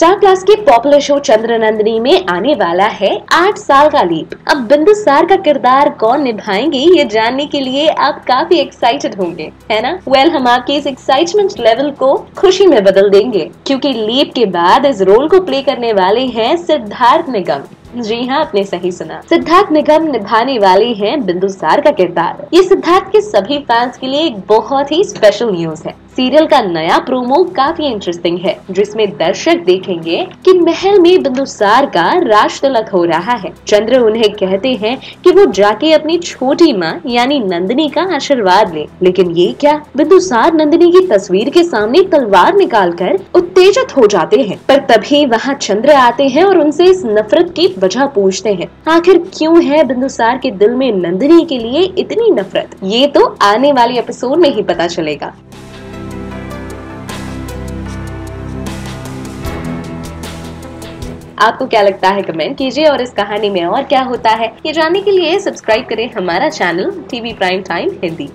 Star Plus के popular show Chandranandini में आने वाला है आठ साल का लीप अब बिंदुसार का किरदार कौन निभाएँगे ये जानने के लिए आप काफ़ी एक्साइटेड होंगे है ना? वेल well, हम आपके इस एक्साइटमेंट लेवल को खुशी में बदल देंगे क्योंकि लीप के बाद इस रोल को प्ले करने वाले हैं सिद्धार्थ निगम. जी हाँ आपने सही सुना. सिद्धार्थ निगम निभाने वाले हैं बिंदुसार का किरदार. ये सिद्धार्थ के सभी फैंस के लिए एक बहुत ही स्पेशल न्यूज़ है. सीरियल का नया प्रोमो काफ़ी इंटरेस्टिंग है, जिसमें दर्शक देखेंगे कि महल में बिंदुसार का राज तिलक हो रहा है। चंद्र उन्हें कहते हैं कि वो जाके अपनी छोटी माँ, यानी नंदिनी का आशीर्वाद ले। लेकिन ये क्या बिंदुसार नंदिनी की तस्वीर के सामने तलवार निकाल कर उत्तेजित हो जाते हैं? पर तभी वहाँ चंद्र आते हैं और उनसे इस नफरत की वजह पूछते हैं। आखिर क्यों है बिंदुसार के दिल में नंदिनी के लिए इतनी नफरत? ये तो आने वाले एपिसोड में ही पता चलेगा। आपको क्या लगता है कमेंट कीजिए और इस कहानी में और क्या होता है, ये जानने के लिए सब्सक्राइब करें हमारा channel TV prime time Hindi